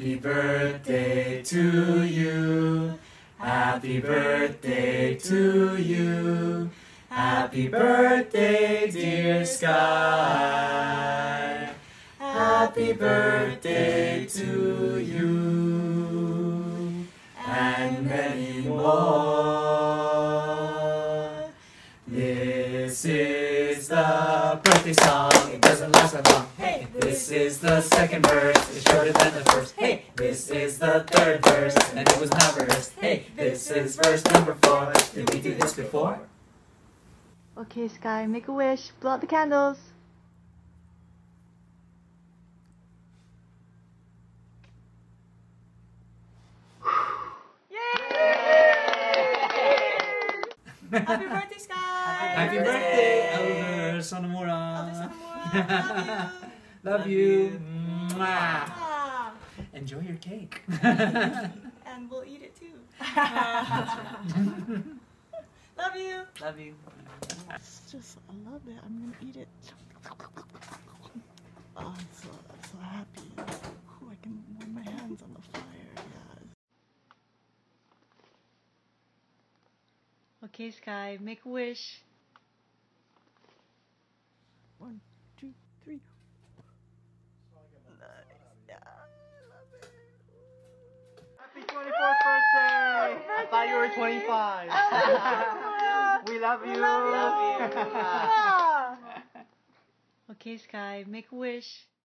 Happy birthday to you. Happy birthday to you. Happy birthday, dear Skye. Happy birthday to you. And many more. This is the birthday song. It doesn't last that long. Hey, this is the second verse. It's shorter than the first. Hey, this is the third verse. And it was not rehearsed. Hey, this is verse number four. Did we do this before? Okay, Skye, make a wish. Blow out the candles. Happy birthday, Skye! Happy birthday, Elder Sonamura. Love you. Mwah. Ah, Enjoy your cake. and we'll eat it too. Love you. Love you. It's just, I love it. I'm gonna eat it. Okay, Skye, make a wish. One, two, three. Nice. Yeah, I love. Happy 24th birthday! I thought you were 25. We love you. we love you. Okay, Skye, make a wish.